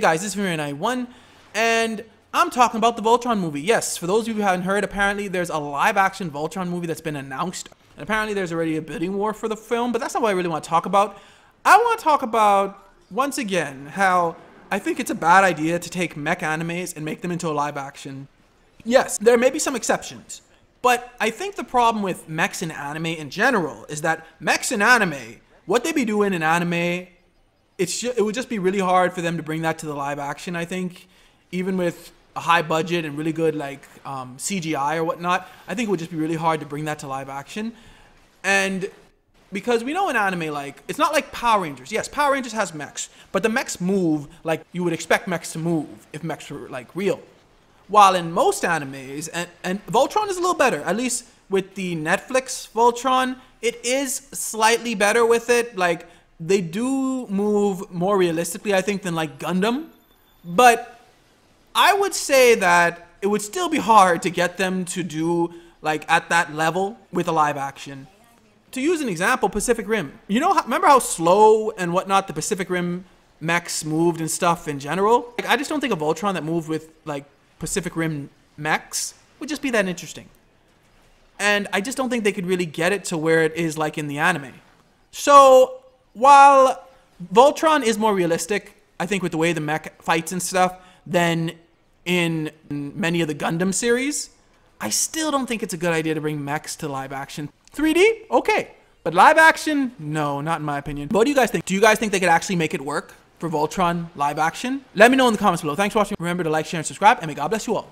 guys, this is Fury91, and I'm talking about the Voltron movie. Yes, for those of you who haven't heard, apparently there's a live-action Voltron movie that's been announced. And apparently there's already a bidding war for the film, but that's not what I really want to talk about. I want to talk about, once again, how I think it's a bad idea to take mech animes and make them into a live-action. Yes, there may be some exceptions, but I think the problem with mechs in anime in general is that mechs in anime, what they be doing in anime it's it would just be really hard for them to bring that to the live action. I think, even with a high budget and really good like um, CGI or whatnot, I think it would just be really hard to bring that to live action. And because we know in anime, like it's not like Power Rangers. Yes, Power Rangers has mechs, but the mechs move like you would expect mechs to move if mechs were like real. While in most animes, and, and Voltron is a little better, at least with the Netflix Voltron, it is slightly better with it. Like they do move more realistically, I think, than like Gundam. But I would say that it would still be hard to get them to do like at that level with a live action. To use an example, Pacific Rim. You know, remember how slow and whatnot the Pacific Rim mechs moved and stuff in general? Like, I just don't think a Voltron that moved with like Pacific Rim mechs would just be that interesting. And I just don't think they could really get it to where it is like in the anime. So while Voltron is more realistic, I think with the way the mech fights and stuff, than in many of the Gundam series, I still don't think it's a good idea to bring mechs to live action. 3D, okay. But live action, no, not in my opinion. What do you guys think? Do you guys think they could actually make it work for Voltron live action? Let me know in the comments below. Thanks for watching. Remember to like, share, and subscribe, and may God bless you all.